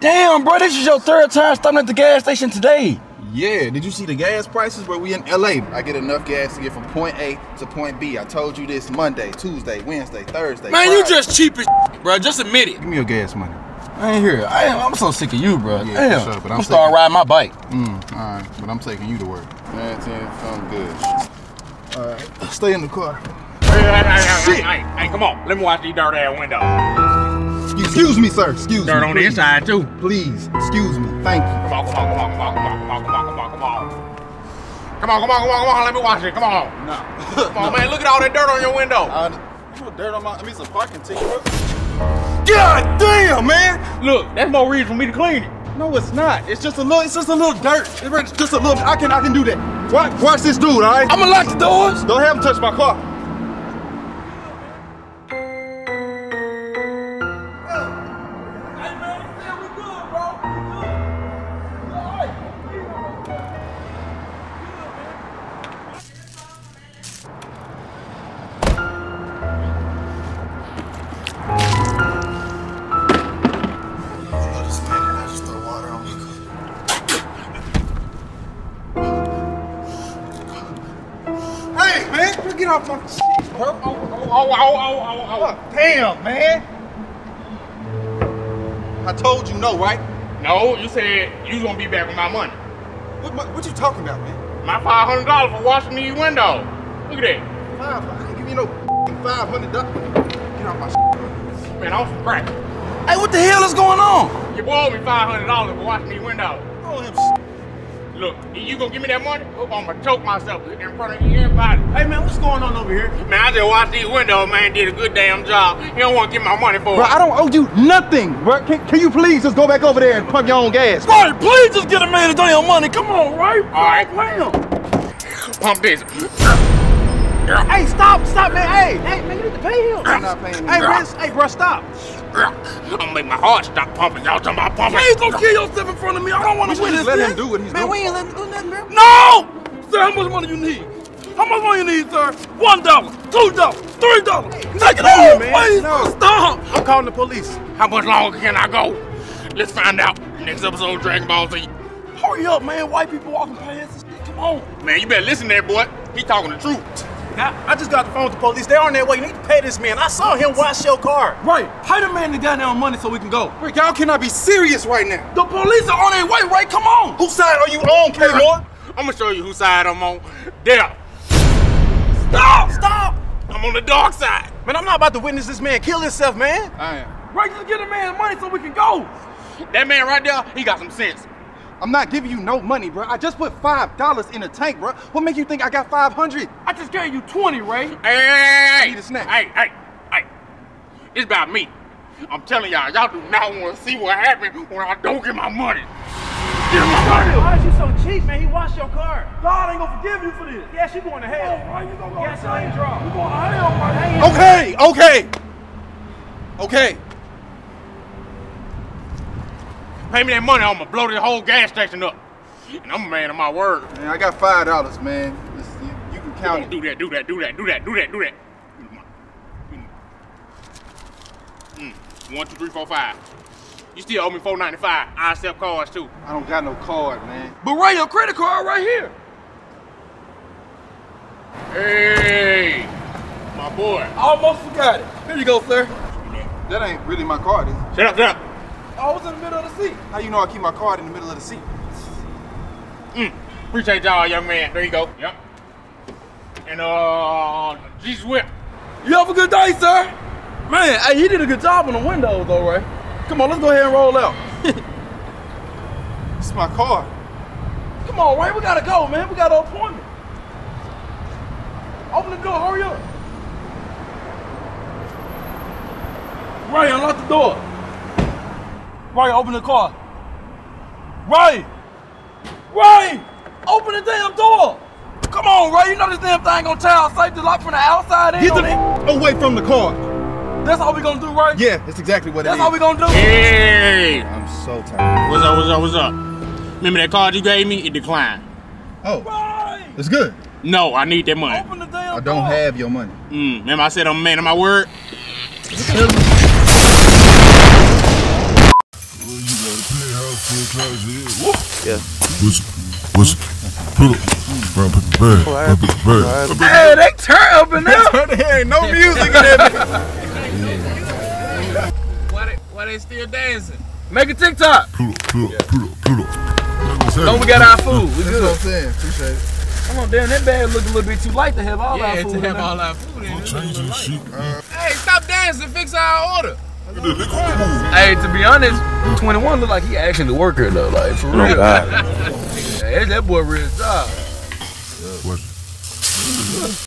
Damn, bro, this is your third time stopping at the gas station today. Yeah, did you see the gas prices where we in LA? I get enough gas to get from point A to point B. I told you this Monday, Tuesday, Wednesday, Thursday. Man, you Friday. just cheap as bro. Just admit it. give me your gas money. I ain't here. I am, I'm so sick of you, bro. Yeah, Damn. for sure, but I'm, I'm start riding my bike. Mm, all right, but I'm taking you to work. 19, sound good. All right, stay in the car. Hey, hey, hey, hey, hey, hey, hey, come on. Let me watch these dirt ass windows. Excuse me, sir. Excuse Dirt me. Dirt on the inside, too. Please, excuse me. Thank you. Come on, come on, come on, come on, come on, come on, come on, come on. Come on, come on, come on, come on. Let me watch it. Come on. No. Come on, no. man. Look at all that dirt on your window. Uh, you put dirt on my. I mean, some parking ticket. God damn, man. Look, that's more reason for me to clean it. No, it's not. It's just a little. It's just a little dirt. It's just a little. I can. I can do that. Watch, watch this dude. All right. I'ma lock the doors. Don't have him touch my car. Get off my shit, bro. Oh, oh, oh, oh, oh, oh, oh, oh. Damn, man. I told you no, right? oh. No, you said you was gonna be back with my money. What, what, what you talking about, man? My five hundred dollars for washing these windows. Look at that. Five. I ain't give you no five hundred dollars. Get off my shit. Man, I'm some crack. Hey, what the hell is going on? You owe me five hundred dollars for washing these windows. Oh, him. Look, you gonna give me that money? Or I'm gonna choke myself in front of everybody. Hey man, what's going on over here? Man, I just watched these windows, man, did a good damn job. You don't wanna give my money for Bro, it. I don't owe you nothing, bro. Can, can you please just go back over there and pump your own gas? Right, please just get a man his damn money. Come on, right? All right. Bam. Pump this. Hey, stop, stop, man. Hey, hey, man, you need to pay him. I'm not paying him. Hey, man, hey, bro, stop. I'm gonna make my heart stop pumping. Y'all talking about pumping? Please don't kill yourself in front of me. I don't want to witness Just let this. him do what he's Man, doing. we ain't letting him do nothing, bro. No! Sir, how much money you need? How much money you need, sir? One dollar, two dollars, three dollars. Take it all, man. please. No. Stop. I'm calling the police. How much longer can I go? Let's find out. Next episode of Dragon Ball Z. Hurry up, man. White people walking past. Come on. Man, you better listen to that boy. He talking the truth. Now, I just got the phone with the police. They're on their way. You need to pay this man. I saw him wash your car. Right. Pay the man the goddamn money so we can go. Bro, y'all cannot be serious right now. The police are on their way, right? Come on. Whose side are you on, K-Moore? I'm gonna show you whose side I'm on. There. Stop. Stop. I'm on the dark side. Man, I'm not about to witness this man kill himself, man. I am. Right, just get the man money so we can go. That man right there, he got some sense. I'm not giving you no money, bro. I just put five dollars in the tank, bro. What make you think I got five hundred? I just gave you 20, Ray. Hey, hey, hey, hey. need a snack. Hey, hey, hey. It's about me. I'm telling y'all, y'all do not want to see what happens when I don't get my money. Get my money. Why is you so cheap, man? He washed your car. God ain't gonna forgive you for this. Yes, you going to hell. Oh, right, you gonna go Gasoline to draw. You going to hell, right? Okay, okay, okay. Pay me that money, I'm gonna blow this whole gas station up. And I'm a man of my word. Man, I got five dollars, man. This- you, you can count it. Do that, do that, do that, do that, do that, do that. Mm. One, two, three, four, five. You still owe me four ninety five. I accept cards too. I don't got no card, man. But Ray, your credit card right here. Hey, my boy. I almost forgot it. Here you go, sir. That ain't really my card, is it? Shut up, shut up. I was in the middle of the seat. How you know I keep my card in the middle of the seat? Mm. Appreciate y'all, young man. There you go. Yep. And uh, Jesus whip. You have a good day, sir. Man, hey, he did a good job on the windows, though, Ray. Come on, let's go ahead and roll out. It's my car. Come on, Ray, we gotta go, man. We got an appointment. Open the door, hurry up. Ray, unlock the door. Ray, open the car. Ray! Ray! Open the damn door! Come on, Ray, you know this damn thing gonna tear safety lock from the outside in Get the it. f- away from the car. That's all we gonna do, Ray? Yeah, that's exactly what it That's all we gonna do? Hey, I'm so tired. what's up? What's up? What's up? Remember that card you gave me? It declined. Oh, Ray! it's good. No, I need that money. Open the damn I don't door. have your money. Mm, remember I said I'm a man of my word? Will you go to full charge it. Woo. Yeah. What's what's put up? Bro, put the bag. Bro, put the bag. Hey, they turn up in there. there ain't no music in that. Why they, why they still dancing? Make a TikTok. Up, up, put up, put up. Don't we got our food. We That's what I'm good. saying. Appreciate it. Come on, damn, that bag look a little bit too light to have all Yeah, our to food. in have there. all our food in it. Changing the shit. Hey, stop dancing. Fix our order. Look at that, look at the move. Hey, to be honest, 21 look like he actually the worker though, like for real. Oh, God. Hey, that boy real job.